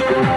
Thank you.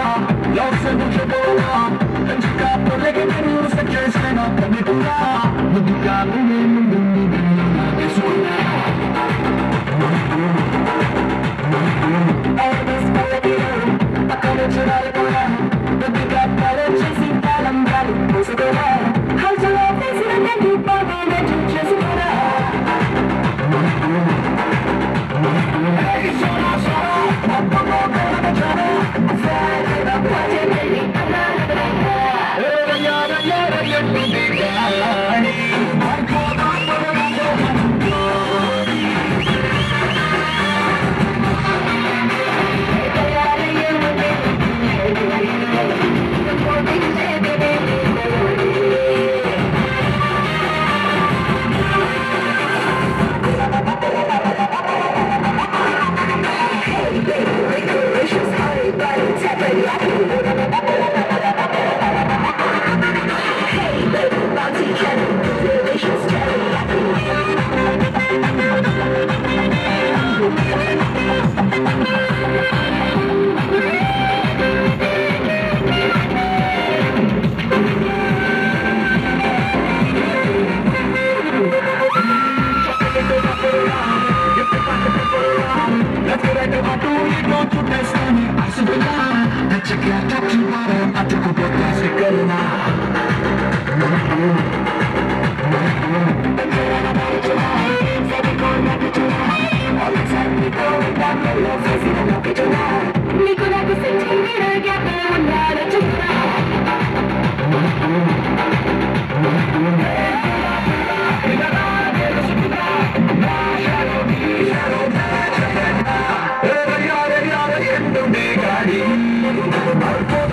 Yeah. Bye.